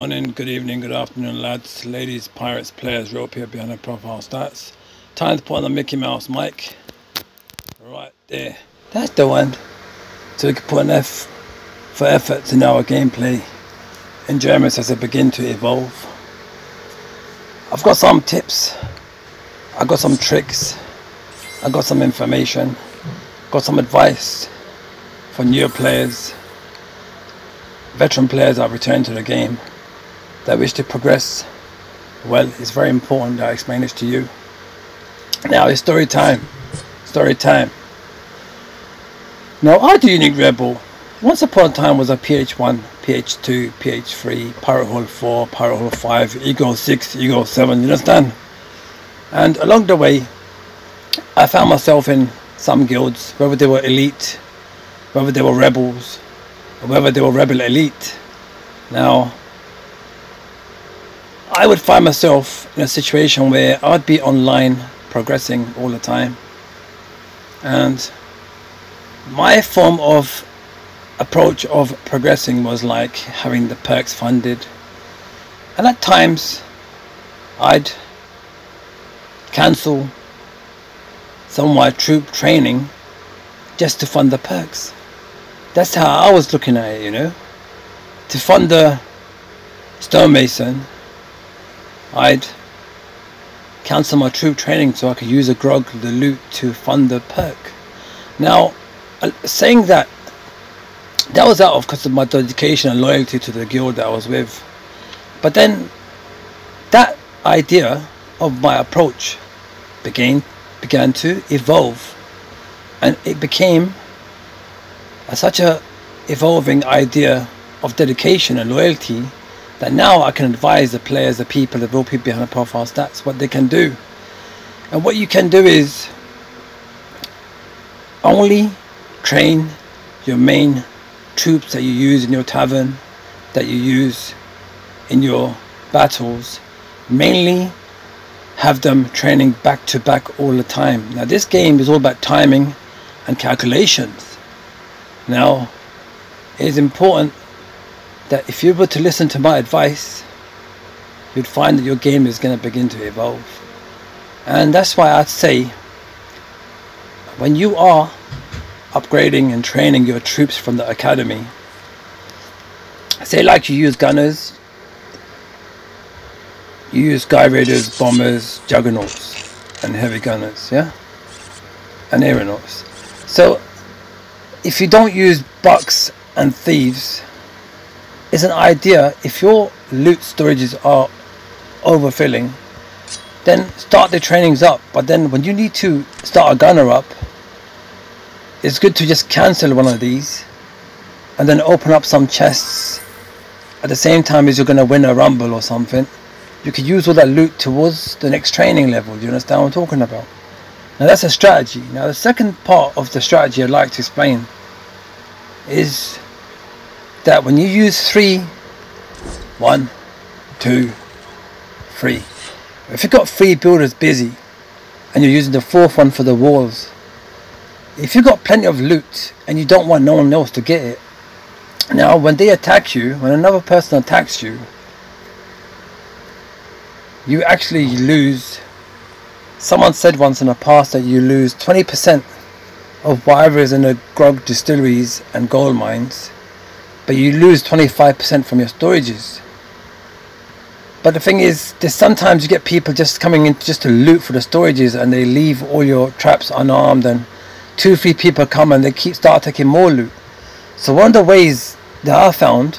Morning, good evening, good afternoon, lads, ladies, pirates, players, rope here behind the profile stats. Time to put on the Mickey Mouse mic. Right there. That's the one. So we can put an F for effort in our gameplay enjoyments as I begin to evolve. I've got some tips. I've got some tricks. I've got some information. Got some advice for new players, veteran players are returning to the game that wish to progress, well, it's very important that I explain this to you. Now, it's story time. Story time. Now, I, the Unique Rebel, once upon a time was a PH1, PH2, PH3, Pirate Hall 4, Pirate Hall 5, Eagle 6, Eagle 7, you understand? And along the way, I found myself in some guilds, whether they were elite, whether they were rebels, or whether they were rebel elite. Now, I would find myself in a situation where I'd be online progressing all the time. And my form of approach of progressing was like having the perks funded. And at times I'd cancel some of my troop training just to fund the perks. That's how I was looking at it you know? To fund the stonemason I'd cancel my troop training so I could use a grog, the loot to fund the perk. Now, uh, saying that, that was out of because of my dedication and loyalty to the guild that I was with. But then, that idea of my approach began began to evolve, and it became a, such a evolving idea of dedication and loyalty that now I can advise the players, the people, the real people behind the profile stats, what they can do. And what you can do is only train your main troops that you use in your tavern, that you use in your battles, mainly have them training back to back all the time. Now this game is all about timing and calculations. Now it is important that if you were to listen to my advice, you'd find that your game is going to begin to evolve. And that's why I'd say when you are upgrading and training your troops from the academy, say like you use gunners, you use Sky Raiders, bombers, juggernauts, and heavy gunners, yeah? And aeronauts. So if you don't use bucks and thieves, it's an idea. If your loot storages are overfilling then start the trainings up. But then when you need to start a gunner up it's good to just cancel one of these and then open up some chests at the same time as you're going to win a rumble or something. You could use all that loot towards the next training level. Do you understand what I'm talking about? Now that's a strategy. Now the second part of the strategy I'd like to explain is that when you use three, one, two, three, if you've got three builders busy and you're using the fourth one for the walls, if you've got plenty of loot and you don't want no one else to get it, now when they attack you, when another person attacks you, you actually lose. Someone said once in the past that you lose 20% of whatever is in the grog distilleries and gold mines but you lose 25% from your storages. But the thing is, there's sometimes you get people just coming in just to loot for the storages and they leave all your traps unarmed and two, three people come and they keep start taking more loot. So one of the ways that I found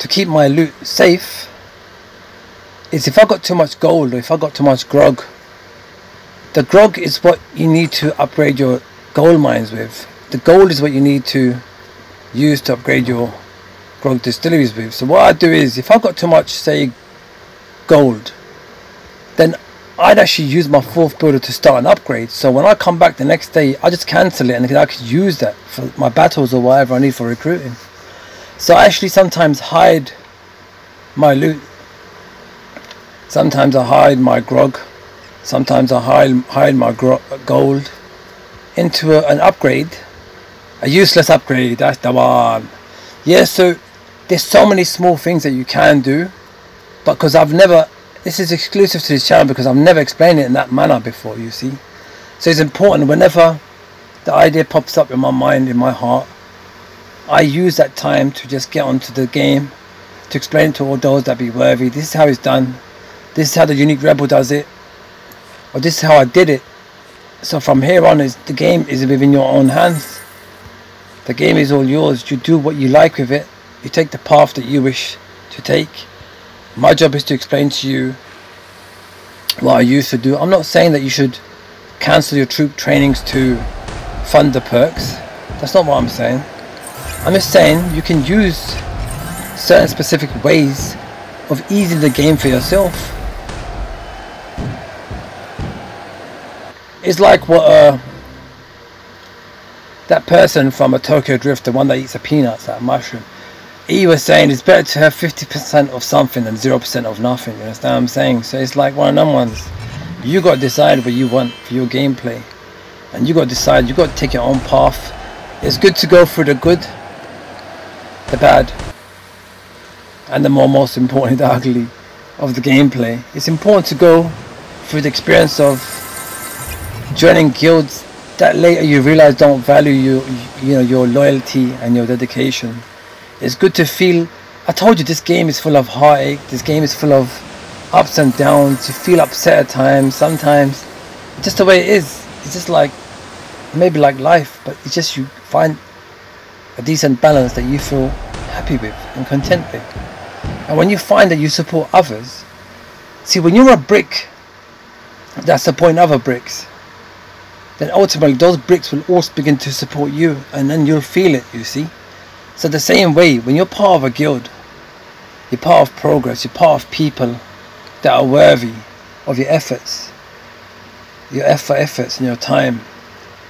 to keep my loot safe is if I got too much gold or if I got too much grog, the grog is what you need to upgrade your gold mines with. The gold is what you need to use to upgrade your grog distilleries with. So what I do is, if I've got too much, say, gold, then I'd actually use my fourth builder to start an upgrade. So when I come back the next day, I just cancel it and I could use that for my battles or whatever I need for recruiting. So I actually sometimes hide my loot. Sometimes I hide my grog. Sometimes I hide, hide my gold into a, an upgrade a useless upgrade, that's the one. Yeah, so there's so many small things that you can do, but because I've never, this is exclusive to this channel because I've never explained it in that manner before, you see. So it's important whenever the idea pops up in my mind, in my heart, I use that time to just get onto the game, to explain to all those that be worthy, this is how it's done, this is how the unique rebel does it, or this is how I did it. So from here on, is the game is within your own hands. The game is all yours. You do what you like with it. You take the path that you wish to take. My job is to explain to you what I used to do. I'm not saying that you should cancel your troop trainings to fund the perks. That's not what I'm saying. I'm just saying you can use certain specific ways of easing the game for yourself. It's like what uh, that person from a Tokyo Drift, the one that eats the peanuts, that mushroom, he was saying it's better to have 50% of something than 0% of nothing. You understand what I'm saying? So it's like one of them ones. You got to decide what you want for your gameplay. And you got to decide, you got to take your own path. It's good to go through the good, the bad, and the more most important, the ugly of the gameplay. It's important to go through the experience of joining guilds that later you realize don't value you, you know, your loyalty and your dedication. It's good to feel. I told you this game is full of heartache. This game is full of ups and downs. You feel upset at times. Sometimes, just the way it is. It's just like maybe like life, but it's just you find a decent balance that you feel happy with and content with. And when you find that you support others, see when you're a brick that's supporting other bricks, then ultimately those bricks will also begin to support you and then you'll feel it, you see. So the same way, when you're part of a guild, you're part of progress, you're part of people that are worthy of your efforts, your effort, efforts and your time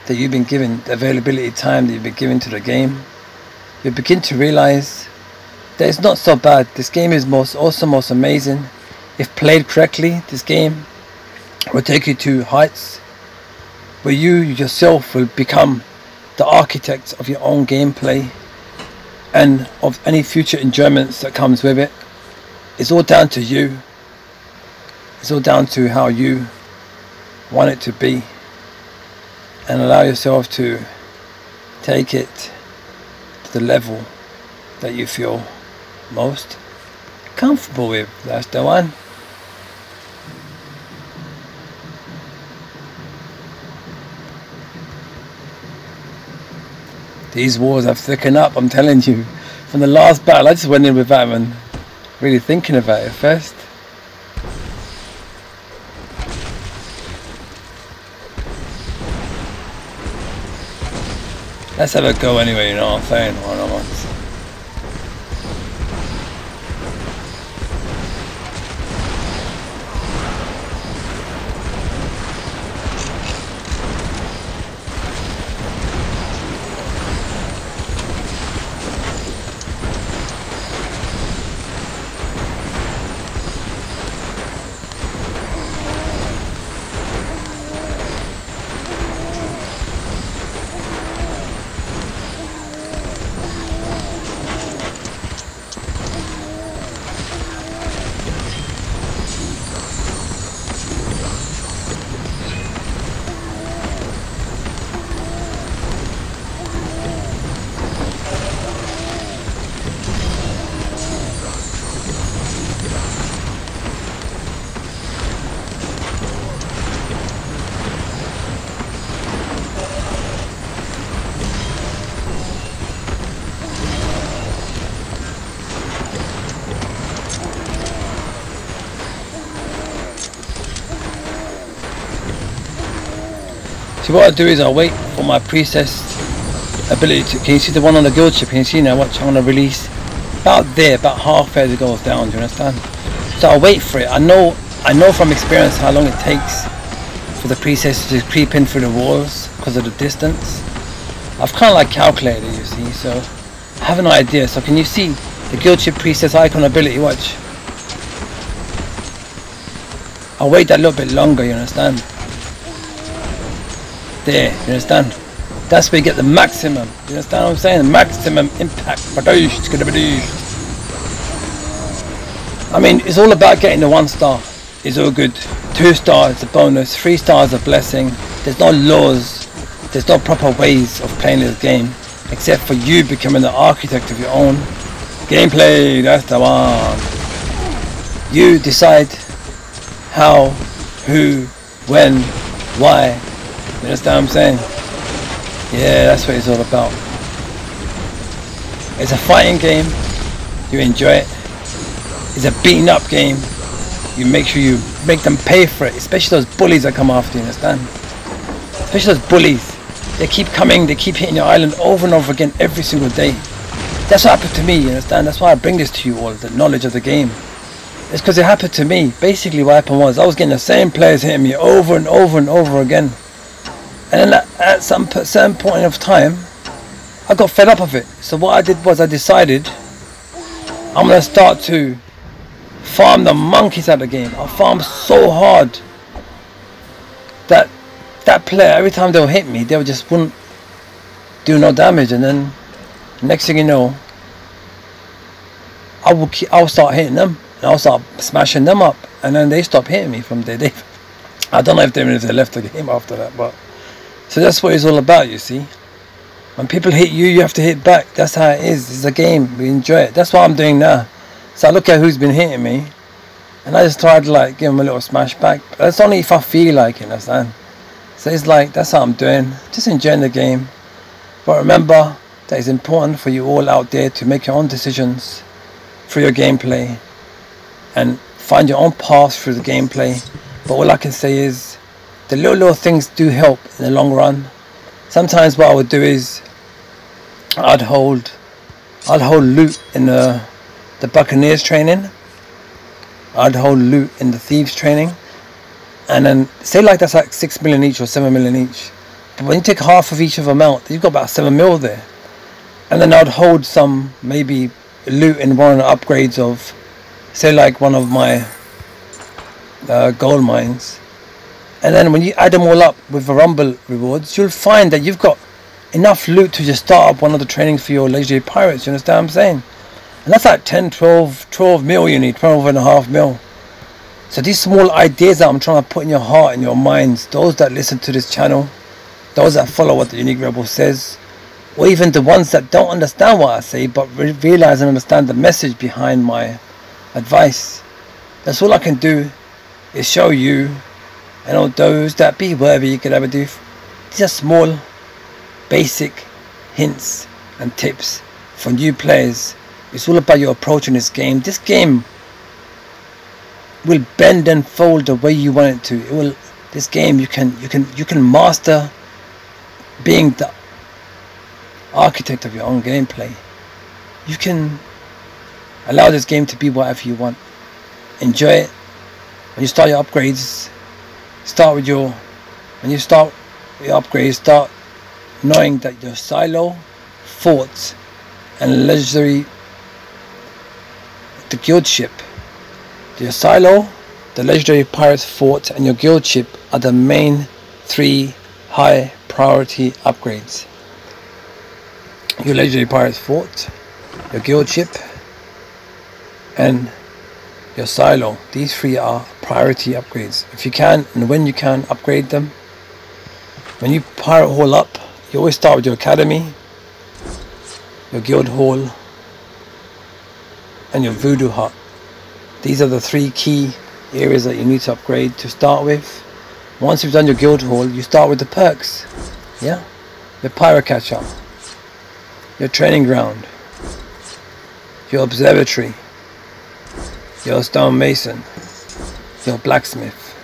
that you've been given, the availability time that you've been given to the game, you begin to realize that it's not so bad. This game is most also most amazing. If played correctly, this game will take you to heights where you yourself will become the architect of your own gameplay and of any future enjoyments that comes with it. It's all down to you. It's all down to how you want it to be and allow yourself to take it to the level that you feel most comfortable with. That's the one. These wars have thickened up, I'm telling you. From the last battle, I just went in with that one, really thinking about it first. Let's have a go anyway, you know what I'm saying? One on So what I do is I wait for my priestess ability to, can you see the one on the guild ship, can you see now watch, I'm going to release about there, about half as it goes down, do you understand? So I wait for it, I know, I know from experience how long it takes for the priestess to creep in through the walls because of the distance. I've kind of like calculated you see, so I have an idea, so can you see the guild ship priestess icon ability, watch. I'll wait that little bit longer, you understand? There, you understand? That's where you get the maximum, you understand what I'm saying? The maximum impact. I mean, it's all about getting the one star. It's all good. Two stars a bonus. Three stars a blessing. There's no laws. There's no proper ways of playing this game except for you becoming the architect of your own gameplay. That's the one. You decide how, who, when, why. You understand what I'm saying? Yeah, that's what it's all about. It's a fighting game. You enjoy it. It's a beating up game. You make sure you make them pay for it, especially those bullies that come after you, understand? Especially those bullies. They keep coming, they keep hitting your island over and over again every single day. That's what happened to me, you understand? That's why I bring this to you all, the knowledge of the game. It's because it happened to me. Basically what happened was I was getting the same players hitting me over and over and over again. And then at, some certain point of time, I got fed up of it. So what I did was I decided I'm going to start to farm the monkeys out of the game. I farm so hard that that player, every time they'll hit me, they just wouldn't do no damage. And then next thing you know, I will keep, I'll start hitting them. And I'll start smashing them up. And then they stop hitting me from there. They, I don't know if they, if they left the game after that. but So that's what it's all about, you see. When people hit you, you have to hit back. That's how it is. It's a game. We enjoy it. That's what I'm doing now. So I look at who's been hitting me, and I just try to like give them a little smash back. But that's only if I feel like it. Understand? So it's like that's how I'm doing. Just enjoying the game. But remember that it's important for you all out there to make your own decisions through your gameplay and find your own path through the gameplay. But all I can say is the little little things do help in the long run. Sometimes what I would do is I'd hold I'd hold loot in the the Buccaneers training. I'd hold loot in the Thieves training. And then say like that's like six million each or seven million each. But when you take half of each of them out, you've got about seven mil there. And then I'd hold some maybe loot in one of the upgrades of say like one of my uh, gold mines. And then when you add them all up with the rumble rewards, you'll find that you've got enough loot to just start up one of the trainings for your legendary pirates. You understand what I'm saying? And that's like 10, 12, 12 mil you need, 12 and a half mil. So these small ideas that I'm trying to put in your heart and your minds, those that listen to this channel, those that follow what the Unique Rebel says, or even the ones that don't understand what I say but re realize and understand the message behind my advice. That's all I can do is show you and all those that be whatever you could ever do. These are small basic hints and tips for new players. It's all about your approach in this game. This game will bend and fold the way you want it to. It will this game you can you can you can master being the architect of your own gameplay. You can allow this game to be whatever you want. Enjoy it. When you start your upgrades, start with your when you start your upgrades, start knowing that your silo, forts, and legendary the guild ship. Your silo, the legendary pirates fort, and your guild ship are the main three high priority upgrades. Your legendary pirates fort, your guild ship, and your silo. These three are priority upgrades. If you can and when you can upgrade them. When you pirate hall up, you always start with your academy, your guild hall, and your voodoo hut. These are the three key areas that you need to upgrade to start with. Once you've done your guild hall, you start with the perks. Yeah? Your pirate catcher, your training ground, your observatory, your stonemason, your blacksmith.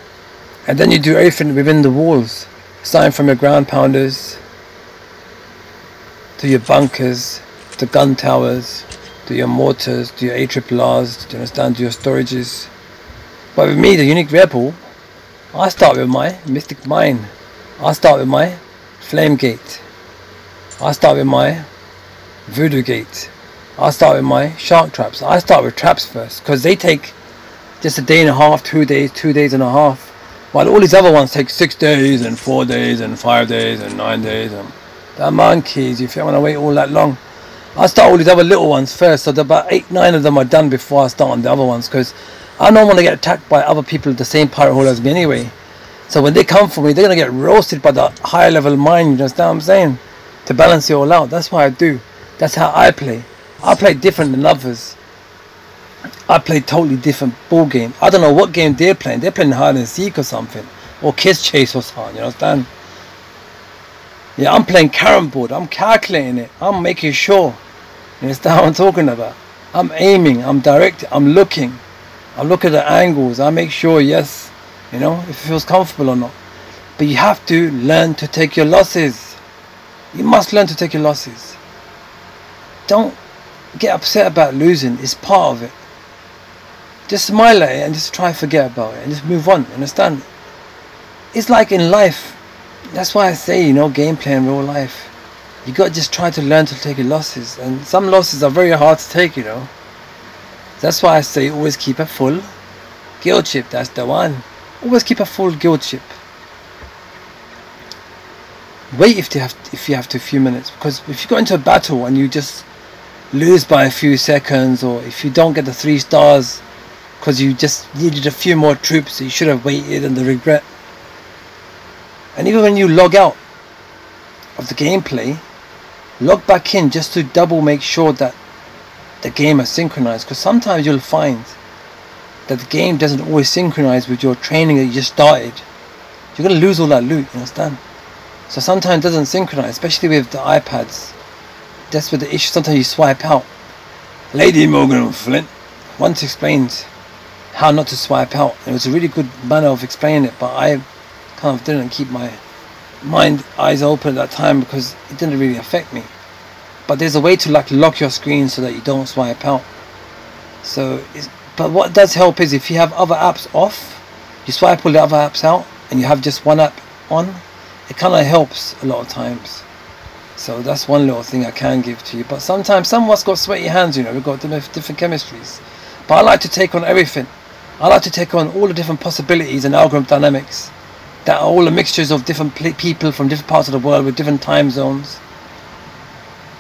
And then you do everything within the walls, starting from your ground pounders, to your bunkers, to gun towers, to your mortars, to your ARRRs, to understand to your storages. But with me, the unique rebel, I start with my mystic mine. I start with my flame gate. I start with my voodoo gate. I start with my shark traps. I start with traps first because they take just a day and a half, two days, two days and a half. While all these other ones take six days and four days and five days and nine days and the monkeys, if you want to wait all that long. I start all these other little ones first. So about eight, nine of them are done before I start on the other ones because I don't want to get attacked by other people the same pirate hole as me anyway. So when they come for me, they're gonna get roasted by the higher level mind. You understand what I'm saying? To balance it all out. That's what I do. That's how I play. I play different than others. I play totally different ball game. I don't know what game they're playing. They're playing hide and seek or something, or kiss chase or something. You understand? Yeah, I'm playing carom board. I'm calculating it. I'm making sure. You understand what I'm talking about? I'm aiming. I'm directing. I'm looking. I look at the angles. I make sure, yes, you know, if it feels comfortable or not. But you have to learn to take your losses. You must learn to take your losses. Don't get upset about losing. It's part of it. Just smile at it and just try to forget about it and just move on. Understand? It's like in life. That's why I say, you know, gameplay in real life. You got to just try to learn to take your losses. And some losses are very hard to take, you know. That's why I say always keep a full guild ship. That's the one. Always keep a full guild ship. Wait if you have if you have to a few minutes because if you go into a battle and you just lose by a few seconds or if you don't get the three stars because you just needed a few more troops you should have waited and the regret. And even when you log out of the gameplay log back in just to double make sure that the game is synchronized because sometimes you'll find that the game doesn't always synchronize with your training that you just started. You're going to lose all that loot you understand? So sometimes it doesn't synchronize especially with the iPads. That's where the issue sometimes you swipe out. Lady Morgan Flint once explained how not to swipe out. It was a really good manner of explaining it but I kind of didn't keep my mind eyes open at that time because it didn't really affect me. But there's a way to like lock your screen so that you don't swipe out. So but what does help is if you have other apps off you swipe all the other apps out and you have just one app on it kind of helps a lot of times. So that's one little thing I can give to you. But sometimes some of us got sweaty hands you know we've got different chemistries. But I like to take on everything I like to take on all the different possibilities and algorithm dynamics that are all the mixtures of different people from different parts of the world with different time zones.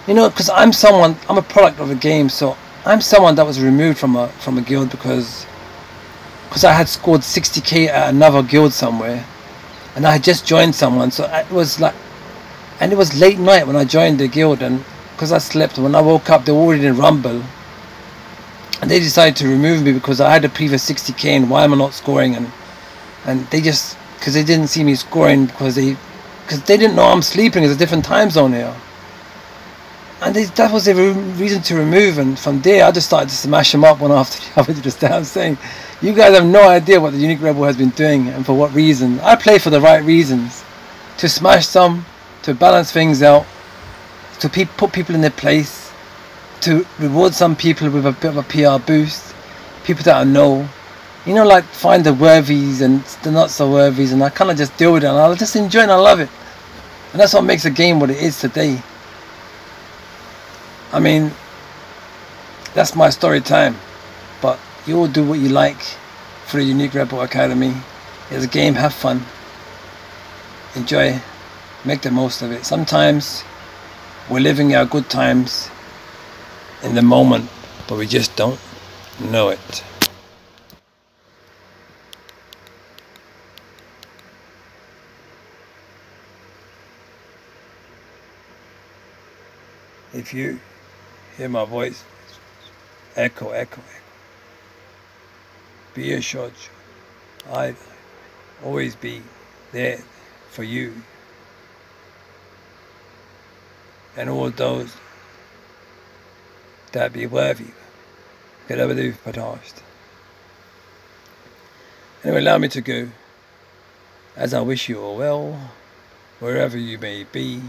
You know, because I'm someone, I'm a product of a game, so I'm someone that was removed from a from a guild because because I had scored 60k at another guild somewhere, and I had just joined someone, so it was like, and it was late night when I joined the guild, and because I slept, when I woke up, they were already in Rumble, and they decided to remove me because I had a previous 60k, and why am I not scoring, and and they just because they didn't see me scoring because they because they didn't know I'm sleeping. It's a different time zone here. And they, that was the reason to remove. And from there I just started to smash them up one after the other. Just I'm saying? You guys have no idea what the Unique Rebel has been doing and for what reason. I play for the right reasons. To smash some to balance things out to pe put people in their place to reward some people with a bit of a PR boost people that I know you know like find the worthies and the not so worthies and I kind of just deal with it and I just enjoy it and I love it and that's what makes the game what it is today I mean, that's my story time. But you will do what you like for the Unique Rebel Academy. It's a game, have fun. Enjoy. Make the most of it. Sometimes we're living our good times in the moment, but we just don't know it. If you hear my voice. Echo, echo, echo. Be assured, I always be there for you and all those that be worthy. Whatever they've partahed. Anyway, allow me to go as I wish you all well, wherever you may be.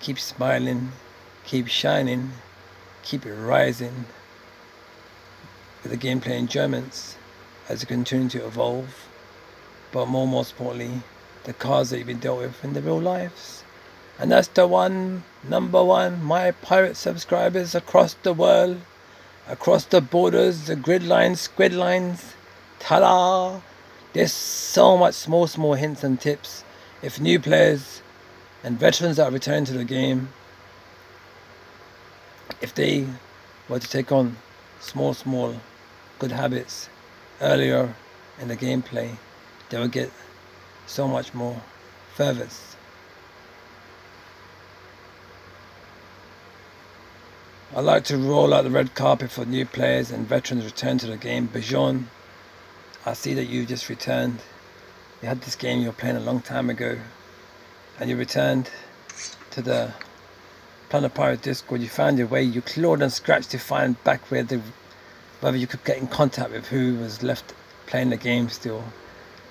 Keep smiling, keep shining keep rising with the gameplay enjoyments as you continue to evolve, but more most importantly, the cards that you've been dealt with in the real lives. And that's the one, number one, my pirate subscribers across the world, across the borders, the grid lines, squid lines. Ta-da! There's so much small, small hints and tips. If new players and veterans that are returning to the game if they were to take on small, small good habits earlier in the gameplay, they would get so much more furthest. I like to roll out the red carpet for new players and veterans return to the game. Bajon, I see that you just returned. You had this game you were playing a long time ago and you returned to the Planet Pirate Discord. You found your way. You clawed and scratched to find back where the whether you could get in contact with who was left playing the game still.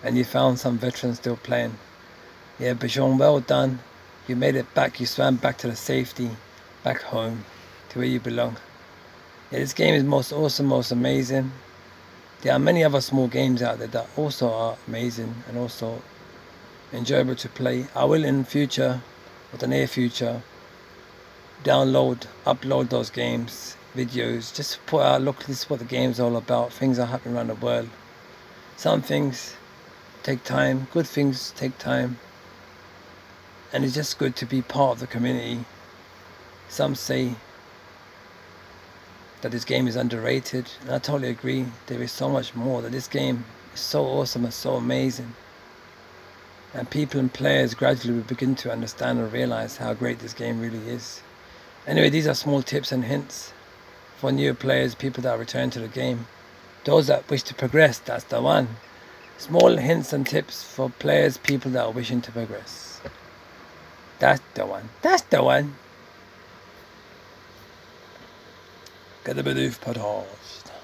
And you found some veterans still playing. Yeah, Bajon, well done. You made it back. You swam back to the safety, back home to where you belong. Yeah, this game is most awesome, most amazing. There are many other small games out there that also are amazing and also enjoyable to play. I will in future, or the near future, download, upload those games, videos, just put uh, out, look, this is what the game's all about. Things are happening around the world. Some things take time, good things take time. And it's just good to be part of the community. Some say that this game is underrated, and I totally agree. There is so much more. That this game is so awesome and so amazing. And people and players gradually will begin to understand and realize how great this game really is. Anyway, these are small tips and hints for new players, people that return to the game. Those that wish to progress, that's the one. Small hints and tips for players, people that are wishing to progress. That's the one. That's the one. Get a bit of podcast.